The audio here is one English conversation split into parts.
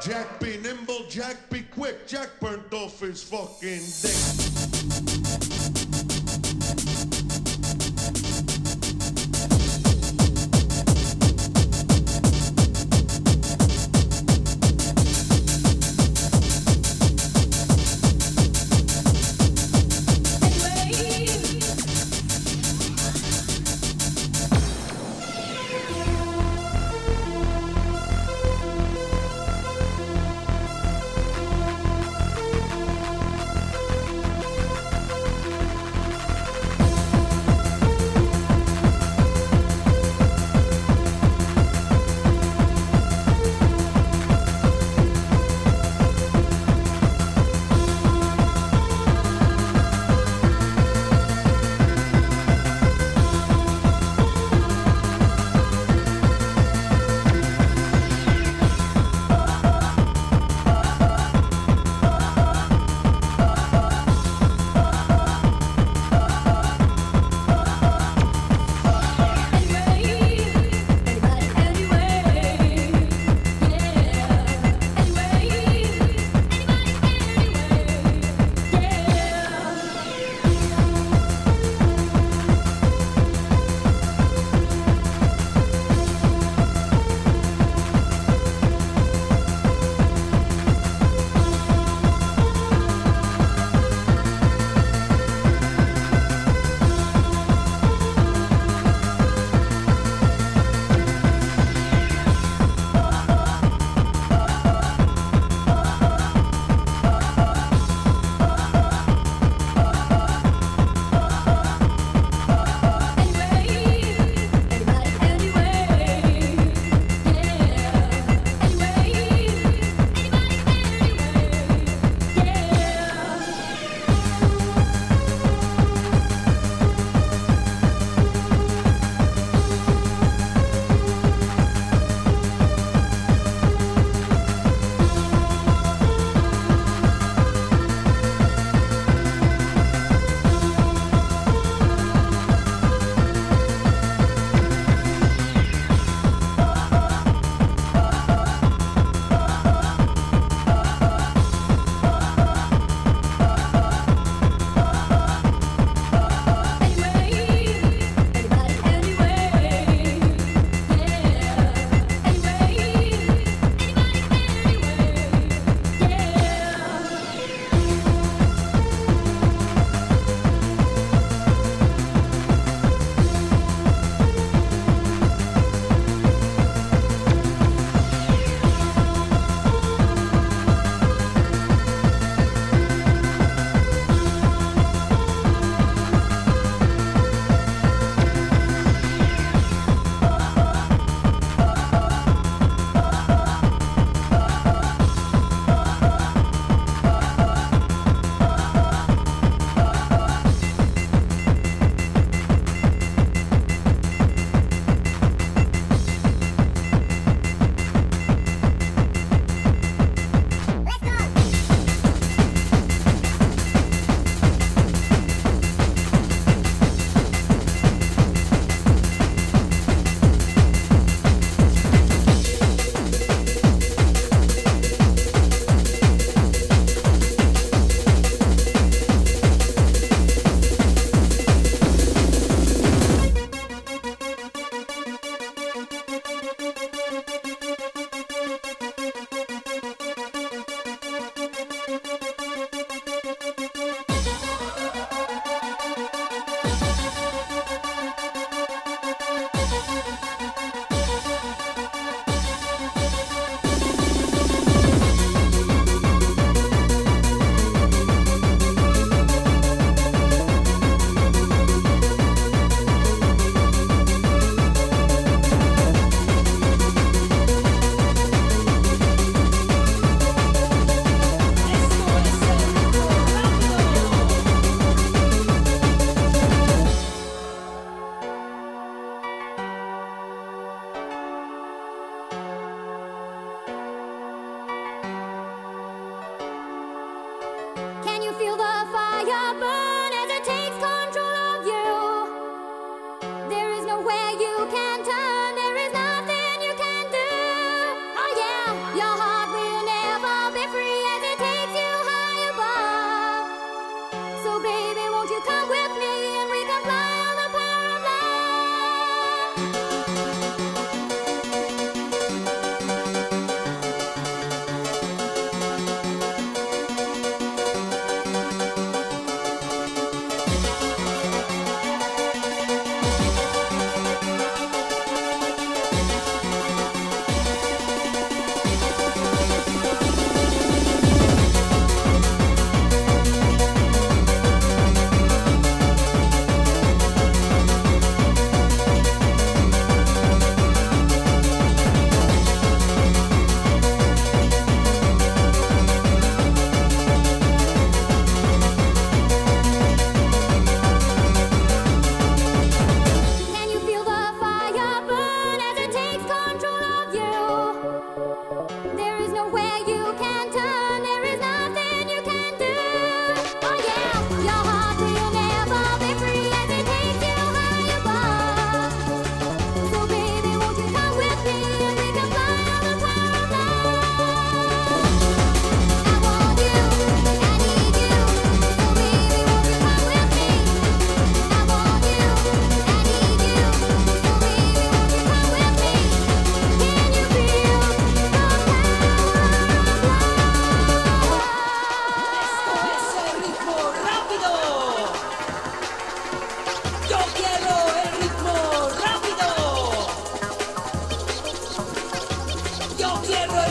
Jack be nimble, Jack be quick. Jack burnt off his fucking dick.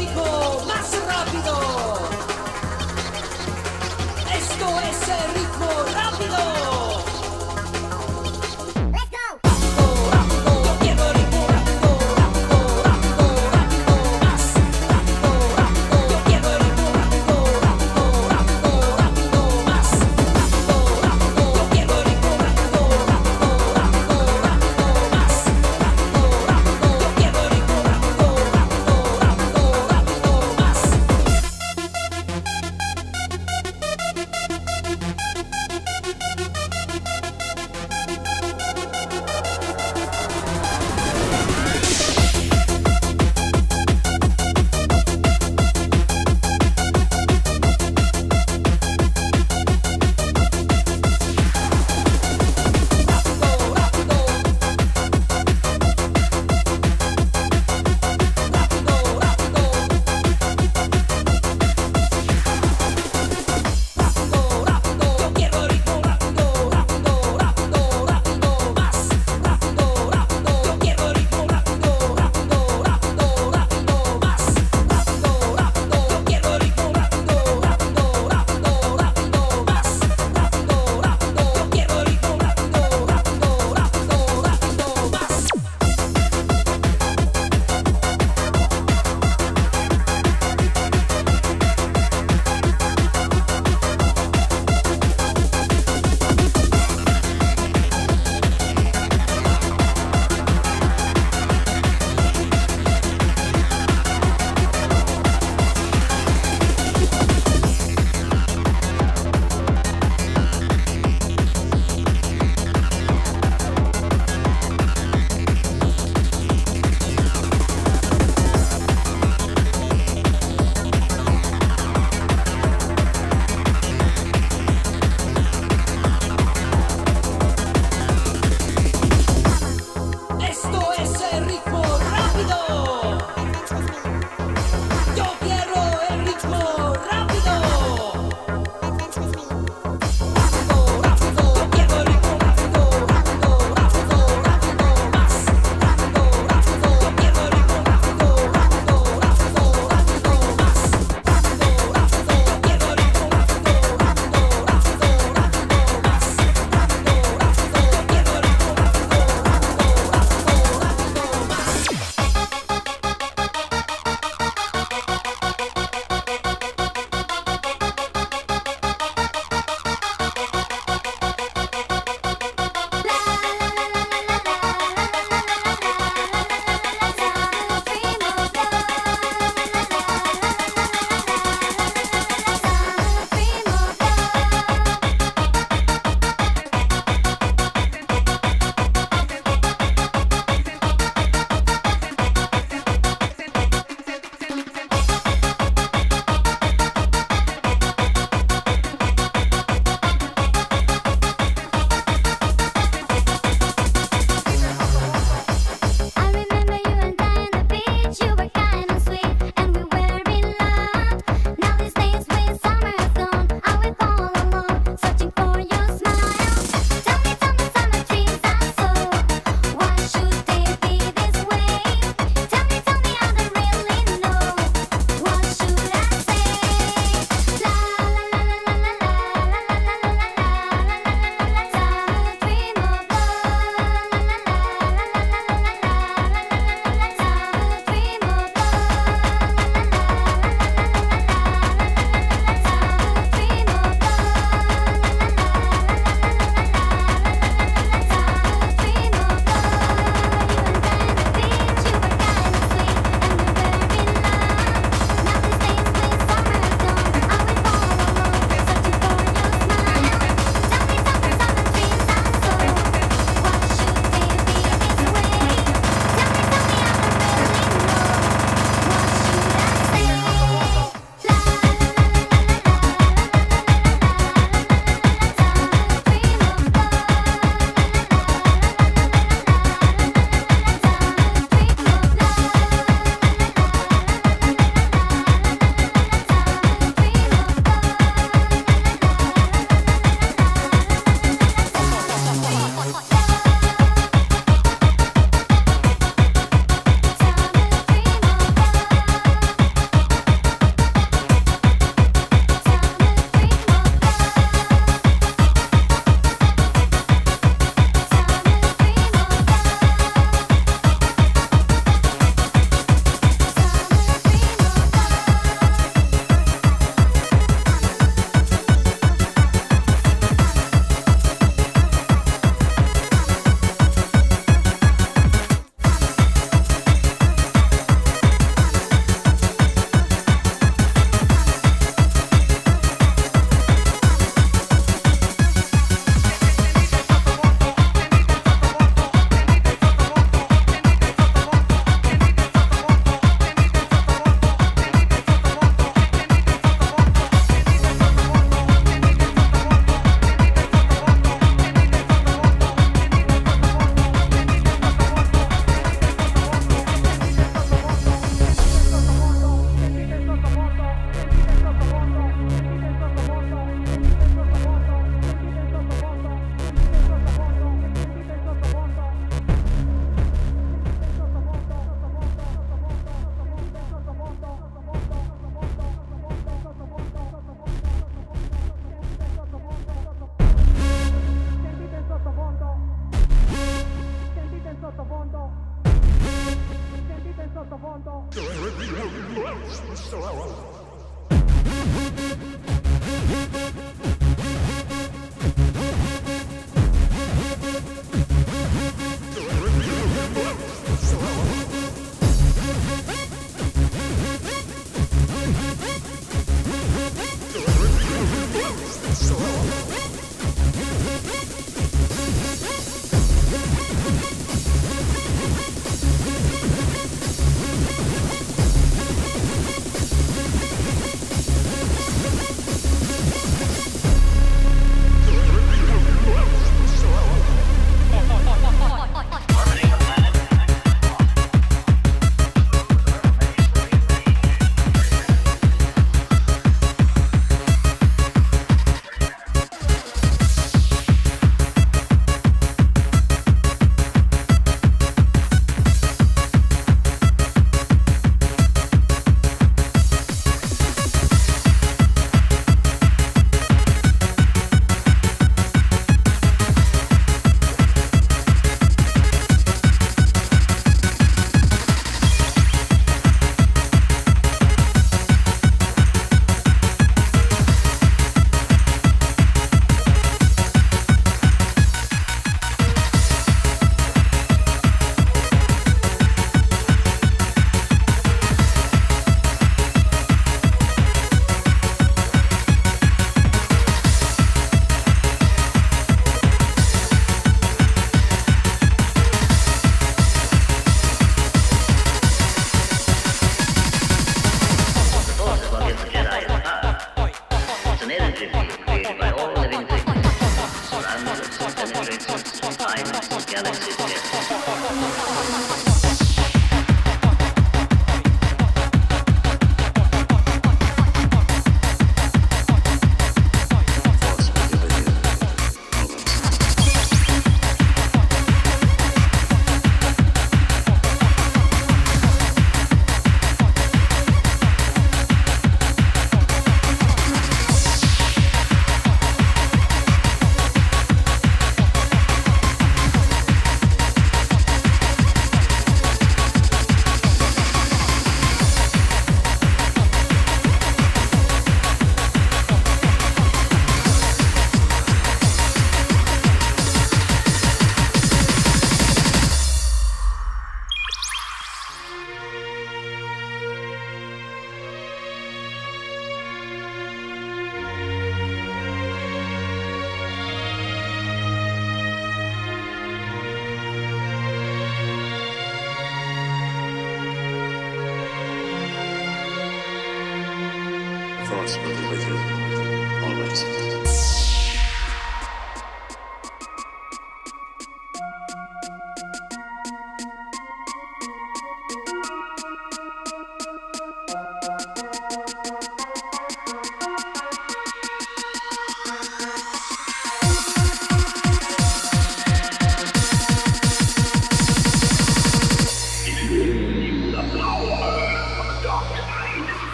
because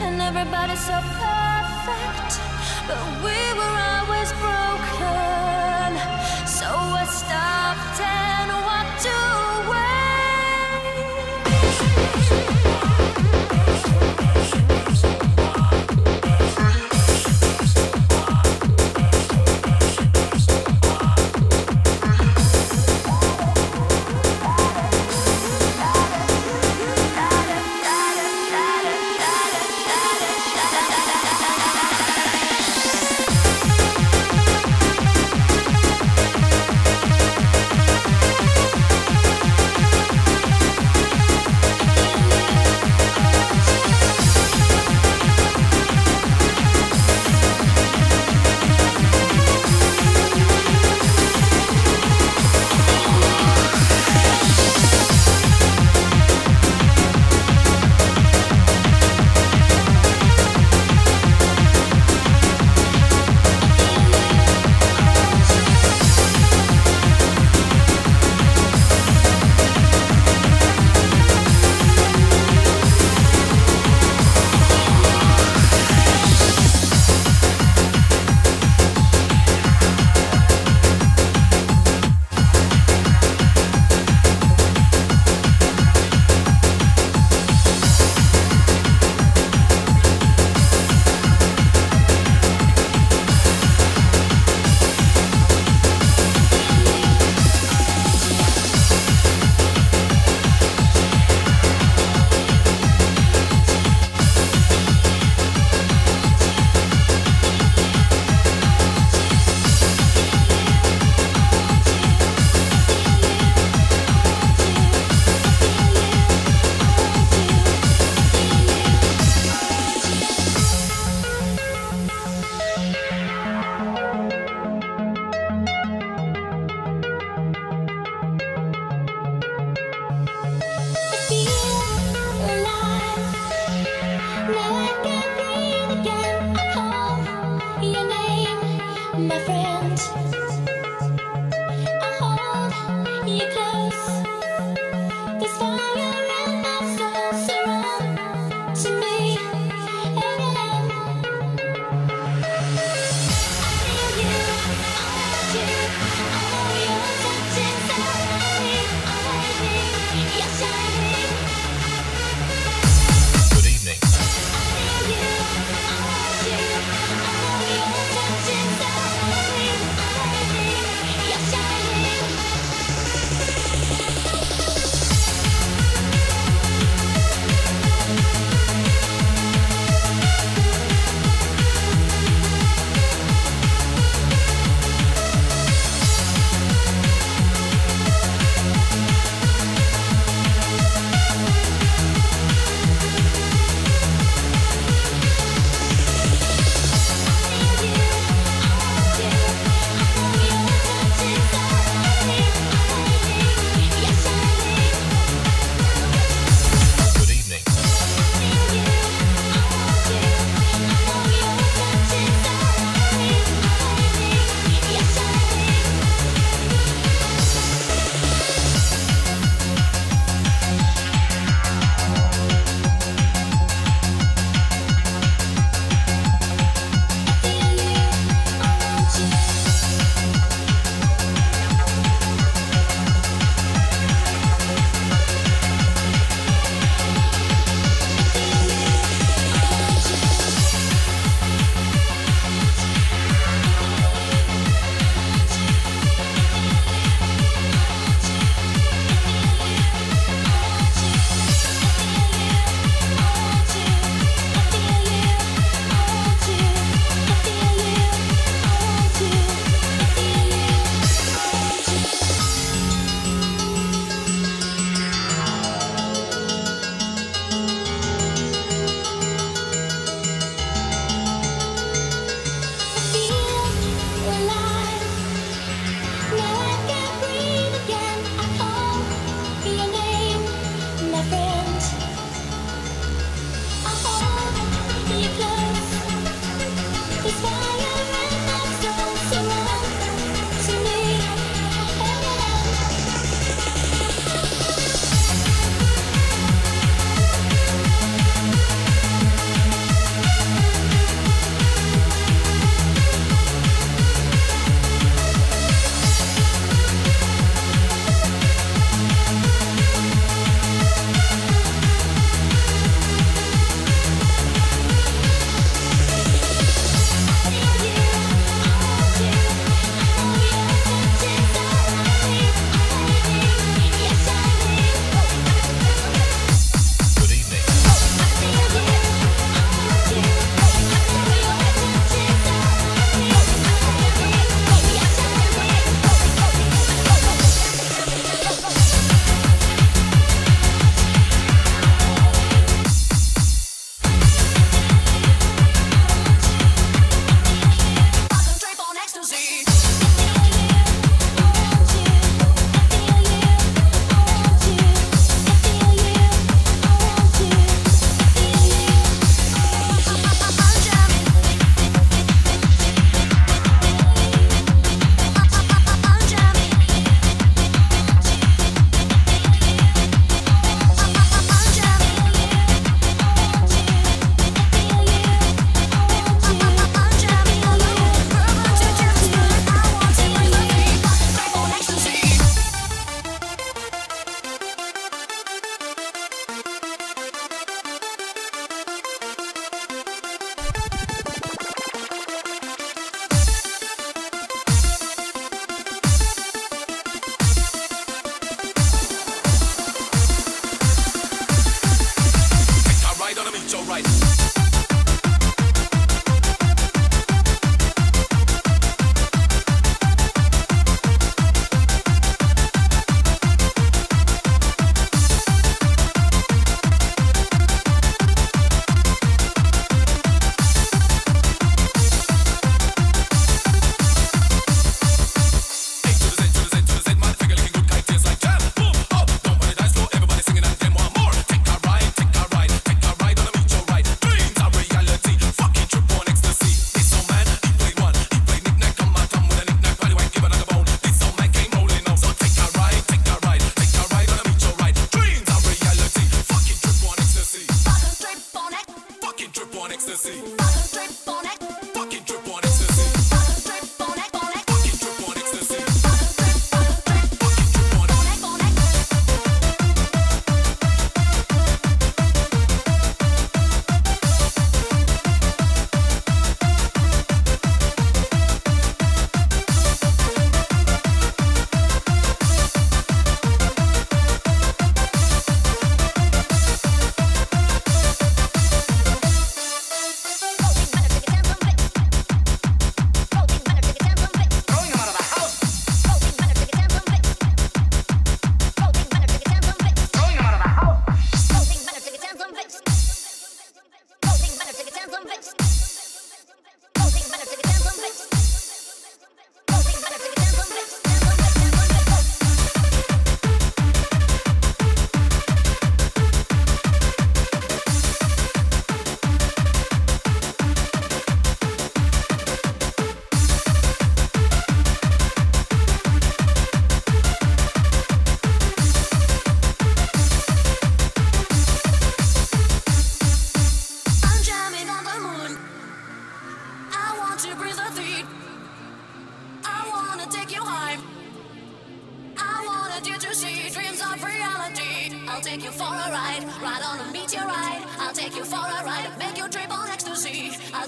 and everybody's so perfect, but we were always broken. So I stopped.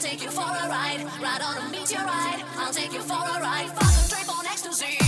Take you for a ride, ride on a meteorite. I'll take you for a ride, fucking trip on ecstasy.